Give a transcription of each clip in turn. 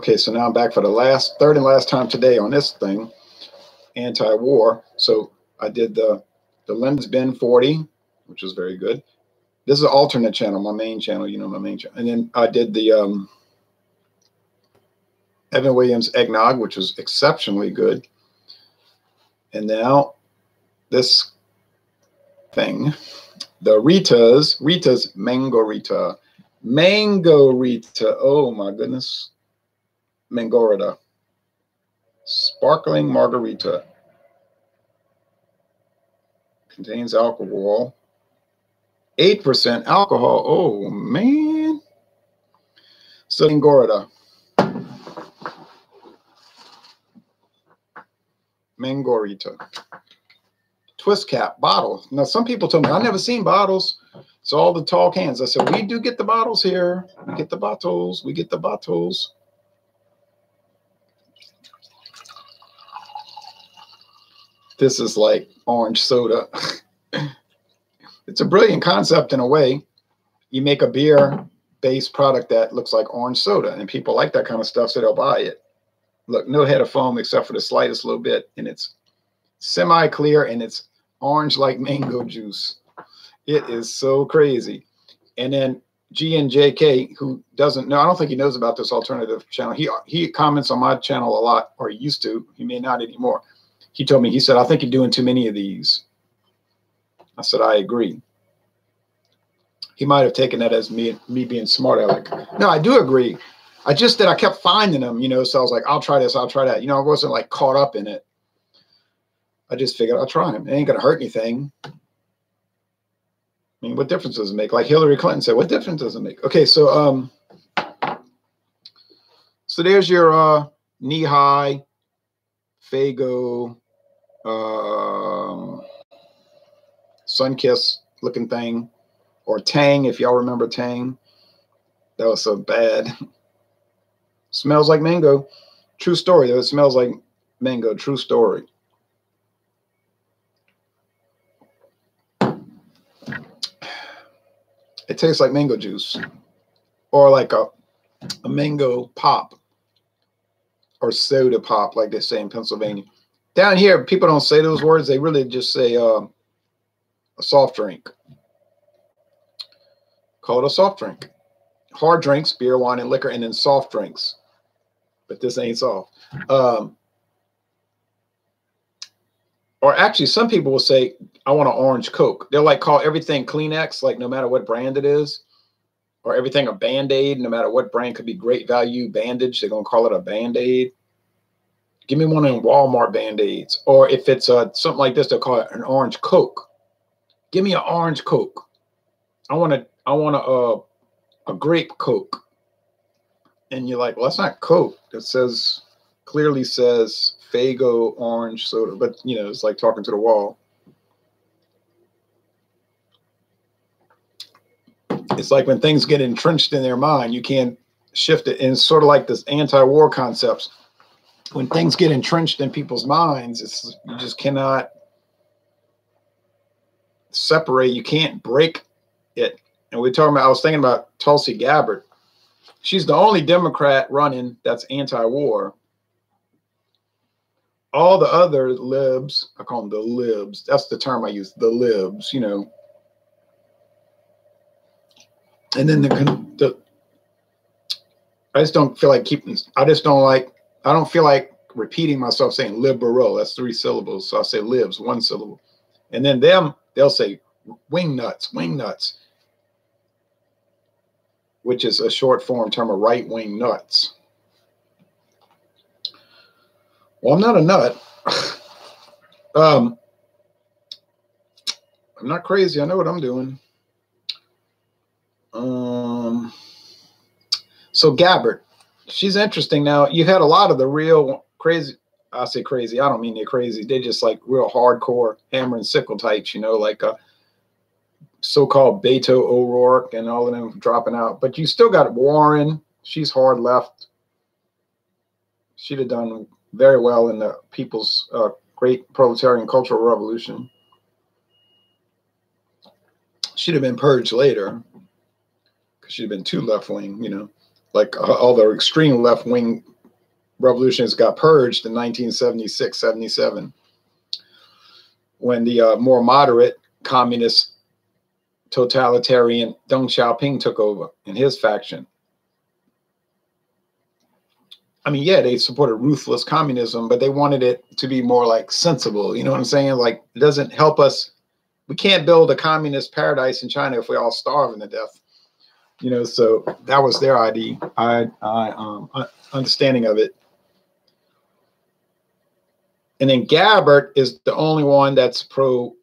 Okay, so now I'm back for the last, third and last time today on this thing, anti-war. So I did the the Lens Ben 40, which was very good. This is an alternate channel, my main channel, you know, my main channel. And then I did the um, Evan Williams eggnog, which was exceptionally good. And now this thing, the Rita's, Rita's Mang-O-Rita. Mango Rita. Oh my goodness. Mang-O-Rita. Sparkling margarita. Contains alcohol. 8% alcohol. Oh man. So Mang-O-Rita. Twist cap bottle. Now, some people told me, I've never seen bottles. So all the tall cans. I said, we do get the bottles here. We get the bottles. We get the bottles. This is like orange soda. it's a brilliant concept in a way. You make a beer based product that looks like orange soda, and people like that kind of stuff, so they'll buy it. Look, no head of foam except for the slightest little bit, and it's semi clear and it's orange like mango juice. It is so crazy. And then G and JK, who doesn't know, I don't think he knows about this alternative channel. He he comments on my channel a lot, or he used to. He may not anymore. He told me, he said, I think you're doing too many of these. I said, I agree. He might have taken that as me me being smart. Like, no, I do agree. I just that I kept finding them, you know. So I was like, I'll try this, I'll try that. You know, I wasn't like caught up in it. I just figured I'll try them. It ain't gonna hurt anything. I mean, what difference does it make? Like Hillary Clinton said, what difference does it make? Okay, so um, so there's your uh Nehi, Faygo, um, Sunkist looking thing, or Tang, if y'all remember Tang. That was so bad. Smells like mango. True story, though. It smells like mango. True story. It tastes like mango juice or like a, a mango pop or soda pop, like they say in Pennsylvania. Down here, people don't say those words. They really just say uh, a soft drink. Call it a soft drink. Hard drinks, beer, wine, and liquor, and then soft drinks but this ain't soft. Um, or actually, some people will say, I want an orange Coke. They'll like call everything Kleenex, like no matter what brand it is, or everything a Band Aid, no matter what brand could be great value bandage. They're going to call it a Band Aid. Give me one in Walmart Band Aids. Or if it's uh, something like this, they'll call it an orange Coke. Give me an orange Coke. I want a, I want a, uh, a grape Coke and you're like, well, that's not Coke. It says clearly says Faygo orange soda, but you know, it's like talking to the wall. It's like when things get entrenched in their mind, you can't shift it. And it's sort of like this anti-war concepts. When things get entrenched in people's minds, it's you just cannot separate. You can't break it. And we're talking about. I was thinking about Tulsi Gabbard She's the only Democrat running that's anti-war. All the other libs, I call them the libs. That's the term I use, the libs, you know. And then the, the I just don't feel like keeping, I just don't like, I don't feel like repeating myself saying liberal. That's three syllables. So I say libs, one syllable. And then them, they'll say wing nuts, wing nuts which is a short form term of right wing nuts. Well, I'm not a nut. um, I'm not crazy. I know what I'm doing. Um, so Gabbard, she's interesting. Now you had a lot of the real crazy. I say crazy. I don't mean they're crazy. They just like real hardcore hammer and sickle types. You know, like uh, so-called Beto O'Rourke and all of them dropping out. But you still got Warren. She's hard left. She'd have done very well in the people's uh, great proletarian cultural revolution. She'd have been purged later because she'd have been too left wing, you know. Like uh, all the extreme left wing revolutions got purged in 1976, 77, when the uh, more moderate communist totalitarian Deng Xiaoping took over in his faction. I mean, yeah, they supported ruthless communism, but they wanted it to be more like sensible. You know what I'm saying? Like, it doesn't help us. We can't build a communist paradise in China if we all starve to death. You know, so that was their id I, I, um, understanding of it. And then Gabbard is the only one that's pro,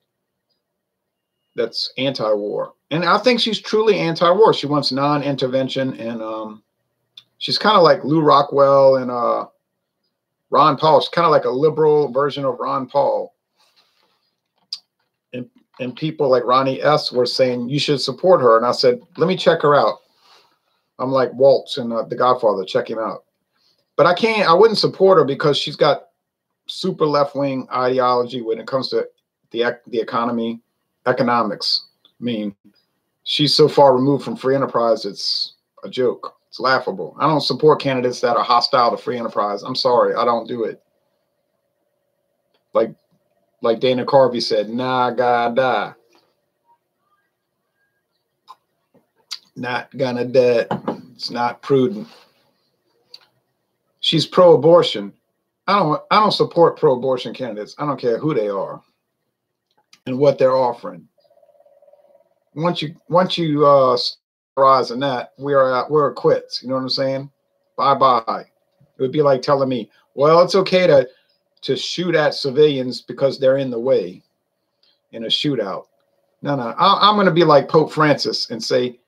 that's anti-war. And I think she's truly anti-war. She wants non-intervention and um, she's kind of like Lew Rockwell and uh, Ron Paul. She's kind of like a liberal version of Ron Paul. And people like Ronnie S were saying you should support her, and I said, let me check her out. I'm like Waltz and uh, The Godfather, check him out. But I can't. I wouldn't support her because she's got super left wing ideology when it comes to the the economy, economics. I mean, she's so far removed from free enterprise. It's a joke. It's laughable. I don't support candidates that are hostile to free enterprise. I'm sorry, I don't do it. Like like Dana Carvey said, nah gotta Not gonna do It's not prudent. She's pro-abortion. I don't I don't support pro-abortion candidates. I don't care who they are and what they're offering. Once you once you uh rise in that, we are at, we're quits. You know what I'm saying? Bye bye. It would be like telling me, well, it's okay to to shoot at civilians because they're in the way in a shootout. No, no, I, I'm going to be like Pope Francis and say,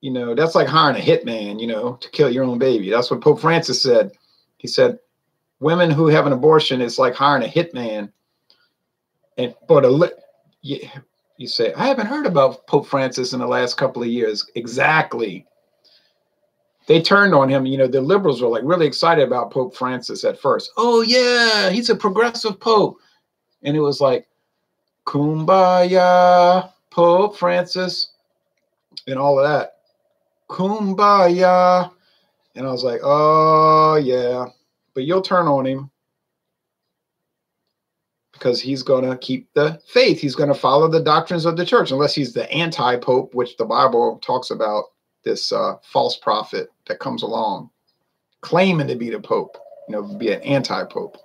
you know, that's like hiring a hitman, you know, to kill your own baby. That's what Pope Francis said. He said, women who have an abortion is like hiring a hitman. And but a yeah, you say, I haven't heard about Pope Francis in the last couple of years. Exactly. They turned on him. You know, the liberals were like really excited about Pope Francis at first. Oh, yeah, he's a progressive Pope. And it was like, Kumbaya, Pope Francis, and all of that. Kumbaya. And I was like, oh, yeah. But you'll turn on him because he's going to keep the faith. He's going to follow the doctrines of the church, unless he's the anti pope, which the Bible talks about this uh, false prophet that comes along claiming to be the pope, you know, be an anti pope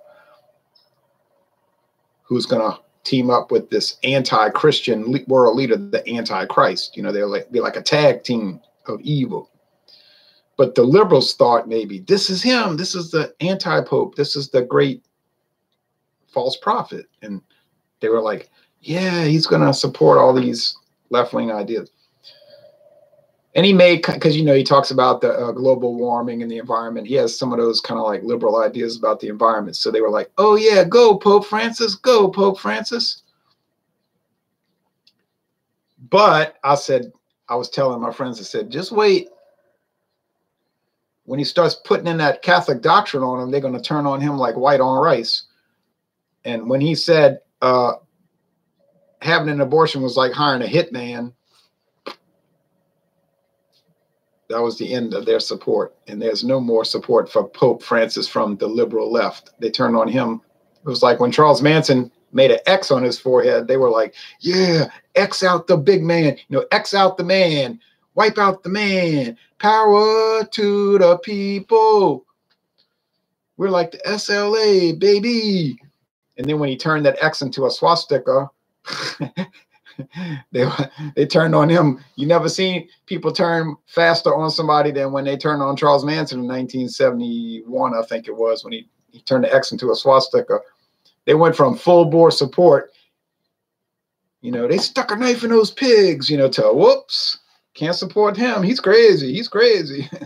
who's going to team up with this anti Christian world leader, the anti-Christ. You know, they'll be like a tag team of evil. But the liberals thought maybe this is him. This is the anti pope. This is the great false prophet. And they were like, yeah, he's going to support all these left wing ideas. And he made, because, you know, he talks about the uh, global warming and the environment. He has some of those kind of like liberal ideas about the environment. So they were like, oh, yeah, go, Pope Francis, go, Pope Francis. But I said, I was telling my friends, I said, just wait. When he starts putting in that Catholic doctrine on him, they're going to turn on him like white on rice. And when he said uh, having an abortion was like hiring a hitman, that was the end of their support. And there's no more support for Pope Francis from the liberal left. They turned on him. It was like when Charles Manson made an X on his forehead, they were like, yeah, X out the big man, you know, X out the man, wipe out the man, power to the people. We're like the SLA, baby. And then when he turned that X into a swastika, they they turned on him. You never seen people turn faster on somebody than when they turned on Charles Manson in 1971, I think it was, when he, he turned the X into a swastika. They went from full bore support, you know, they stuck a knife in those pigs, you know, to whoops, can't support him. He's crazy. He's crazy.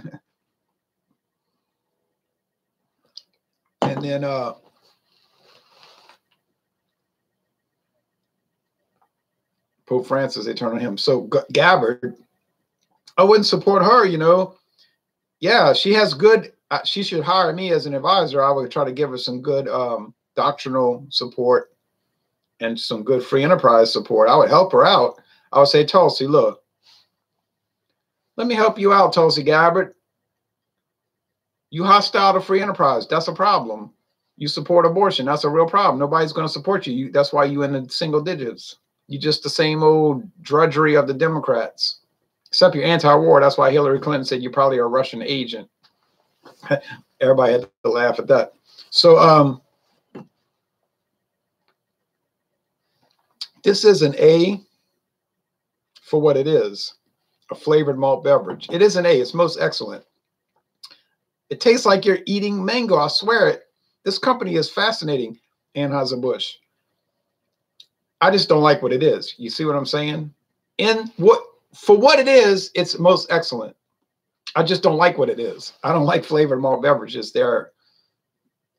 and then uh Pope Francis, they turn on him. So Gabbard, I wouldn't support her, you know. Yeah, she has good, uh, she should hire me as an advisor. I would try to give her some good um, doctrinal support and some good free enterprise support. I would help her out. I would say, Tulsi, look, Let me help you out, Tulsi Gabbard. You hostile to free enterprise. That's a problem. You support abortion. That's a real problem. Nobody's going to support you. you. That's why you in the single digits. You just the same old drudgery of the Democrats. Except you're anti-war. That's why Hillary Clinton said you're probably a Russian agent. Everybody had to laugh at that. So um, this is an A for what it is, a flavored malt beverage. It is an A. It's most excellent. It tastes like you're eating mango. I swear it. This company is fascinating, Anheuser-Busch. I just don't like what it is. You see what I'm saying? In what for what it is, it's most excellent. I just don't like what it is. I don't like flavored malt beverages. They're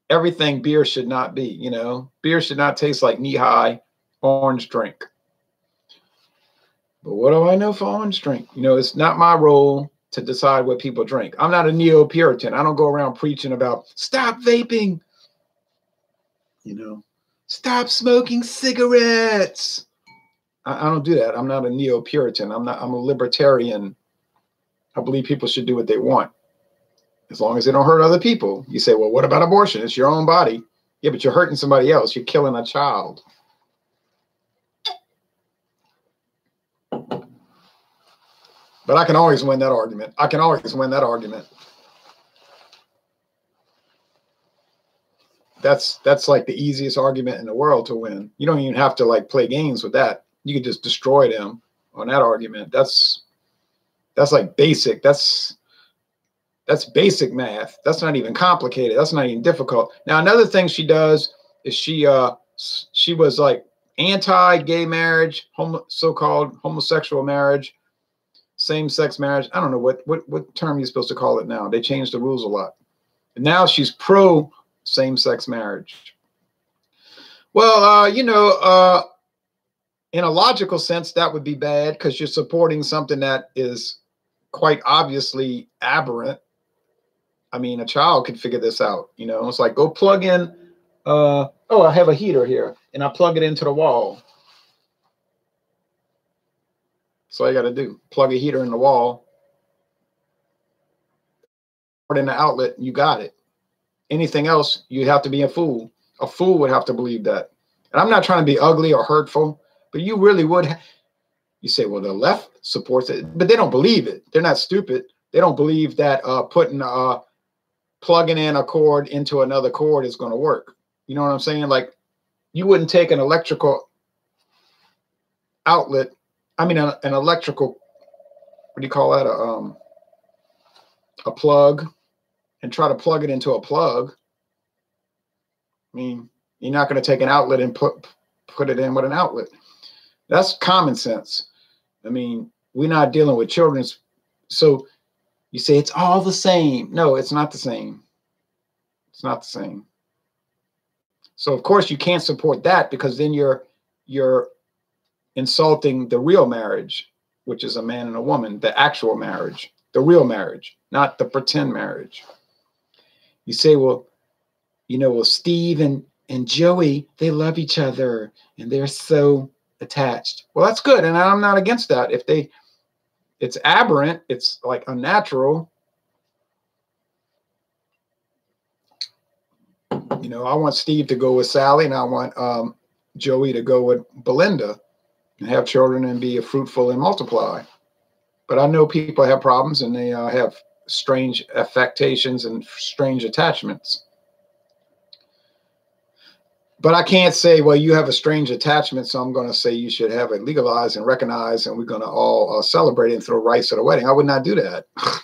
everything beer should not be, you know. Beer should not taste like Nehi orange drink. But what do I know for orange drink? You know, it's not my role to decide what people drink. I'm not a neo Puritan. I don't go around preaching about stop vaping, you know, stop smoking cigarettes. I, I don't do that. I'm not a neo Puritan. I'm not, I'm a libertarian. I believe people should do what they want as long as they don't hurt other people. You say, well, what about abortion? It's your own body. Yeah, but you're hurting somebody else. You're killing a child. But I can always win that argument. I can always win that argument. That's that's like the easiest argument in the world to win. You don't even have to like play games with that. You can just destroy them on that argument. That's that's like basic. That's that's basic math. That's not even complicated. That's not even difficult. Now another thing she does is she uh she was like anti-gay marriage, homo, so-called homosexual marriage same-sex marriage. I don't know what what what term you're supposed to call it now. They changed the rules a lot. And now she's pro same-sex marriage. Well, uh, you know, uh, in a logical sense, that would be bad because you're supporting something that is quite obviously aberrant. I mean, a child could figure this out. You know, it's like go plug in. Uh, oh, I have a heater here, and I plug it into the wall. So all you got to do. Plug a heater in the wall. Put in the outlet, you got it. Anything else, you'd have to be a fool. A fool would have to believe that. And I'm not trying to be ugly or hurtful, but you really would. You say, well, the left supports it, but they don't believe it. They're not stupid. They don't believe that uh, putting uh, plugging in a cord into another cord is going to work. You know what I'm saying? Like you wouldn't take an electrical outlet I mean, an, an electrical, what do you call that? A, um, a plug and try to plug it into a plug. I mean, you're not going to take an outlet and put, put it in with an outlet. That's common sense. I mean, we're not dealing with children's. So you say it's all the same. No, it's not the same. It's not the same. So of course you can't support that because then you're you're insulting the real marriage, which is a man and a woman, the actual marriage, the real marriage, not the pretend marriage. You say, well, you know, well, Steve and, and Joey, they love each other and they're so attached. Well, that's good. And I'm not against that. If they, it's aberrant, it's like unnatural. You know, I want Steve to go with Sally and I want um, Joey to go with Belinda and have children and be fruitful and multiply. But I know people have problems and they uh, have strange affectations and strange attachments. But I can't say, well, you have a strange attachment, so I'm going to say you should have it legalized and recognized, and we're going to all uh, celebrate and throw rice at a wedding. I would not do that.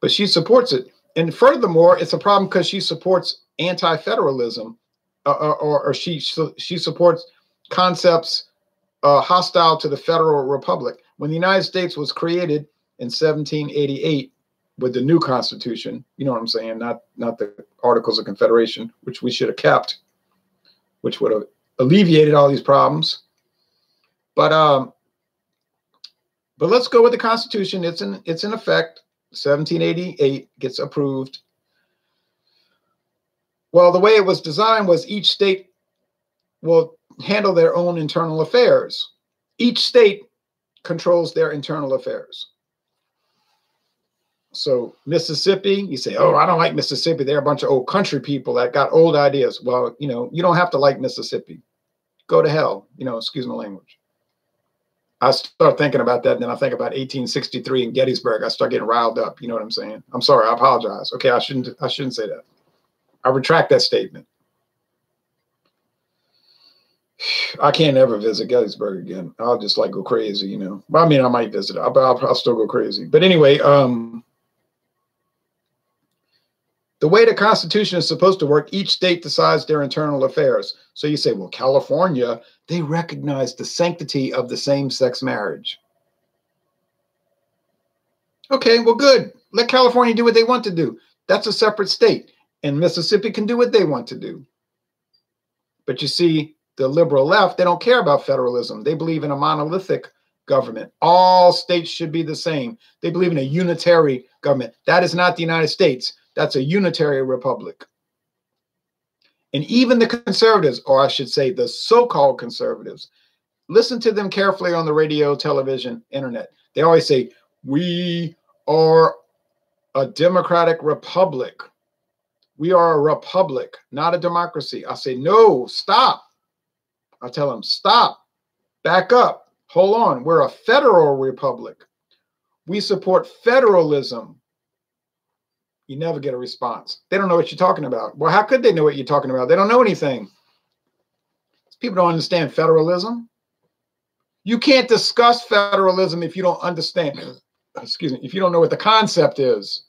but she supports it. And furthermore, it's a problem because she supports anti-federalism, uh, or, or, or she she supports concepts uh, hostile to the federal republic. When the United States was created in 1788 with the new Constitution, you know what I'm saying, not not the Articles of Confederation, which we should have kept, which would have alleviated all these problems. But um, but let's go with the Constitution. It's in it's in effect. 1788 gets approved. Well, the way it was designed was each state will handle their own internal affairs. Each state controls their internal affairs. So Mississippi, you say, oh, I don't like Mississippi. They're a bunch of old country people that got old ideas. Well, you know, you don't have to like Mississippi. Go to hell. You know, excuse my language. I start thinking about that, and then I think about 1863 in Gettysburg. I start getting riled up. You know what I'm saying? I'm sorry. I apologize. Okay, I shouldn't. I shouldn't say that. I retract that statement. I can't ever visit Gettysburg again. I'll just like go crazy, you know. But I mean, I might visit it, but I'll, I'll, still go crazy. But anyway, um, the way the Constitution is supposed to work, each state decides their internal affairs. So you say, well, California, they recognize the sanctity of the same sex marriage. Okay, well, good. Let California do what they want to do. That's a separate state. And Mississippi can do what they want to do. But you see, the liberal left, they don't care about federalism. They believe in a monolithic government. All states should be the same. They believe in a unitary government. That is not the United States. That's a unitary republic. And even the conservatives, or I should say the so called conservatives, listen to them carefully on the radio, television, internet. They always say, We are a democratic republic. We are a republic, not a democracy. I say, No, stop. I tell them, Stop, back up, hold on. We're a federal republic. We support federalism you never get a response. They don't know what you're talking about. Well, how could they know what you're talking about? They don't know anything. People don't understand federalism. You can't discuss federalism if you don't understand, excuse me, if you don't know what the concept is.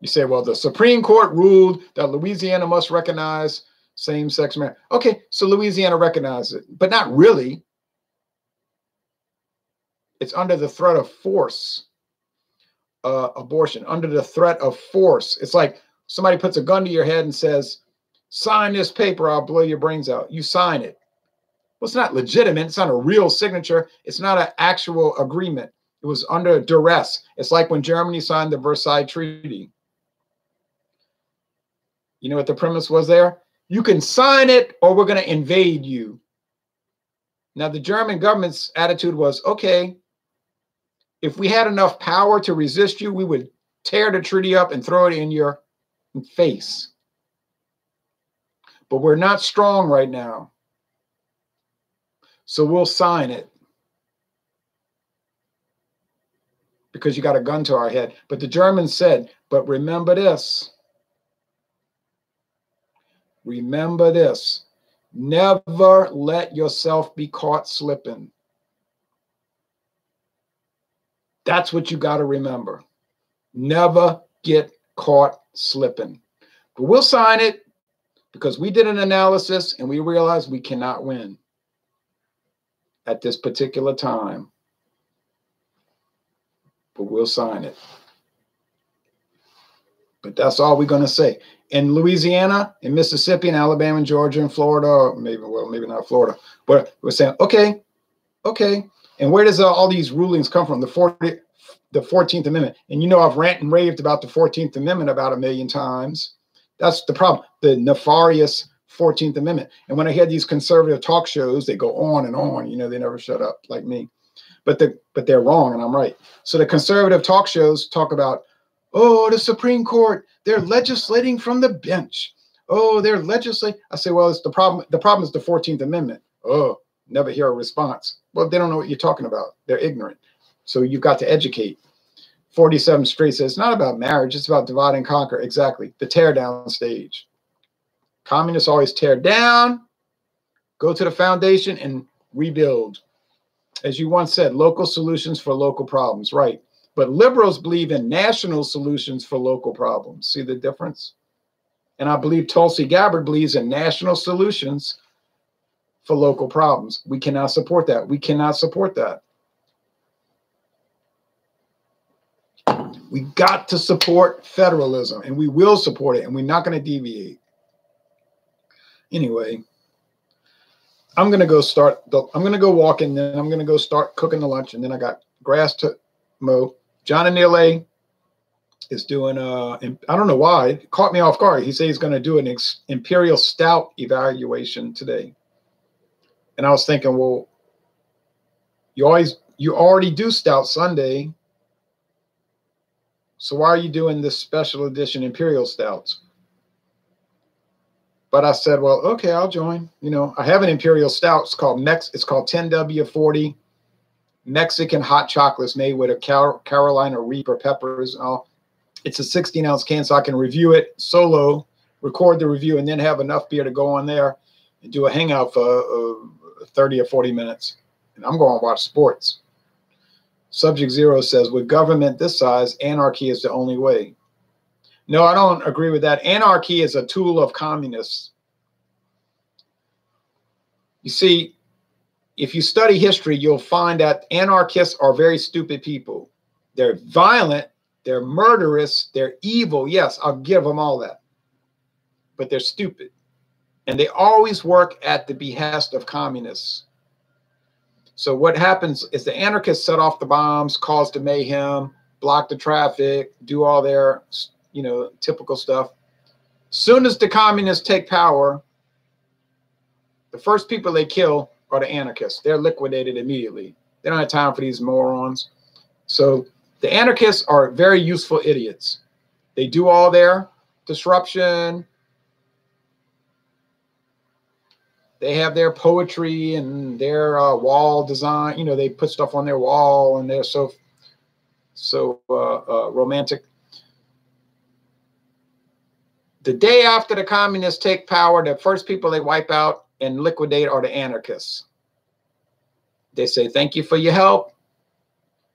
You say, well, the Supreme Court ruled that Louisiana must recognize same sex marriage. Okay, so Louisiana recognizes it, but not really. It's under the threat of force uh, abortion under the threat of force. It's like somebody puts a gun to your head and says, sign this paper, I'll blow your brains out. You sign it. Well, it's not legitimate. It's not a real signature. It's not an actual agreement. It was under duress. It's like when Germany signed the Versailles Treaty. You know what the premise was there? You can sign it or we're going to invade you. Now, the German government's attitude was okay, if we had enough power to resist you, we would tear the treaty up and throw it in your face. But we're not strong right now. So we'll sign it. Because you got a gun to our head. But the Germans said, but remember this. Remember this. Never let yourself be caught slipping. That's what you got to remember. Never get caught slipping. But we'll sign it because we did an analysis and we realized we cannot win at this particular time. But we'll sign it. But that's all we're going to say. In Louisiana, in Mississippi, in Alabama, and Georgia, and Florida, or maybe, well, maybe not Florida, but we're saying, okay, okay, and where does uh, all these rulings come from? The 40, the 14th Amendment. And you know, I've ranted and raved about the 14th Amendment about a million times. That's the problem. The nefarious 14th Amendment. And when I hear these conservative talk shows, they go on and on. You know, they never shut up like me. But the but they're wrong and I'm right. So the conservative talk shows talk about, oh, the Supreme Court, they're legislating from the bench. Oh, they're legislating. I say, well, it's the problem. The problem is the 14th Amendment. Oh, never hear a response. Well, they don't know what you're talking about. They're ignorant. So you've got to educate. 47 Street says it's not about marriage, it's about divide and conquer. Exactly. The tear down stage. Communists always tear down, go to the foundation and rebuild. As you once said, local solutions for local problems. Right. But liberals believe in national solutions for local problems. See the difference? And I believe Tulsi Gabbard believes in national solutions for local problems. We cannot support that. We cannot support that. We got to support federalism and we will support it and we're not going to deviate. Anyway, I'm going to go start the, I'm going to go walk and then I'm going to go start cooking the lunch and then I got grass to mow. John Anile is doing uh I don't know why caught me off guard. He said he's going to do an imperial stout evaluation today. And I was thinking, well, you always you already do stout Sunday. So why are you doing this special edition Imperial Stouts? But I said, well, okay, I'll join. You know, I have an Imperial Stout. It's called Mex. It's called 10W40 Mexican hot chocolates made with a Car Carolina Reaper peppers. all. it's a 16 ounce can, so I can review it solo, record the review, and then have enough beer to go on there and do a hangout for uh, 30 or 40 minutes. And I'm going to watch sports. Subject Zero says, with government this size, anarchy is the only way. No, I don't agree with that. Anarchy is a tool of communists. You see, if you study history, you'll find that anarchists are very stupid people. They're violent, they're murderous, they're evil. Yes, I'll give them all that. But they're stupid. And they always work at the behest of communists. So what happens is the anarchists set off the bombs, cause the mayhem, block the traffic, do all their, you know, typical stuff. Soon as the communists take power, the first people they kill are the anarchists. They're liquidated immediately. They don't have time for these morons. So the anarchists are very useful idiots. They do all their disruption. They have their poetry and their uh, wall design. You know, they put stuff on their wall and they're so so uh, uh, romantic. The day after the communists take power, the first people they wipe out and liquidate are the anarchists. They say, thank you for your help.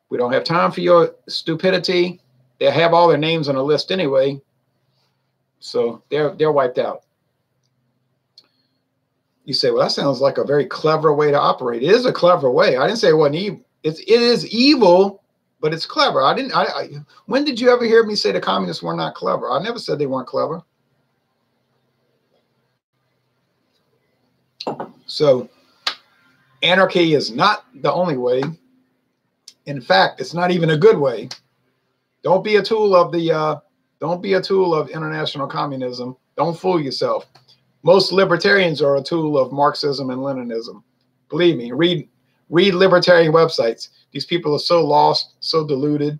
We don't have time for your stupidity. They have all their names on a list anyway. So they're they're wiped out. You say, well, that sounds like a very clever way to operate. It is a clever way. I didn't say it wasn't evil. It's it is evil, but it's clever. I didn't. I, I when did you ever hear me say the communists were not clever? I never said they weren't clever. So anarchy is not the only way. In fact, it's not even a good way. Don't be a tool of the uh, don't be a tool of international communism. Don't fool yourself. Most libertarians are a tool of Marxism and Leninism. Believe me, read read libertarian websites. These people are so lost, so deluded.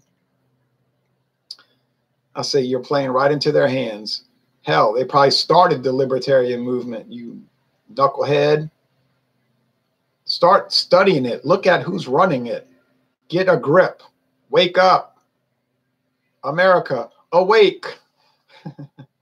I say you're playing right into their hands. Hell, they probably started the libertarian movement, you knucklehead. Start studying it. Look at who's running it. Get a grip. Wake up. America, awake.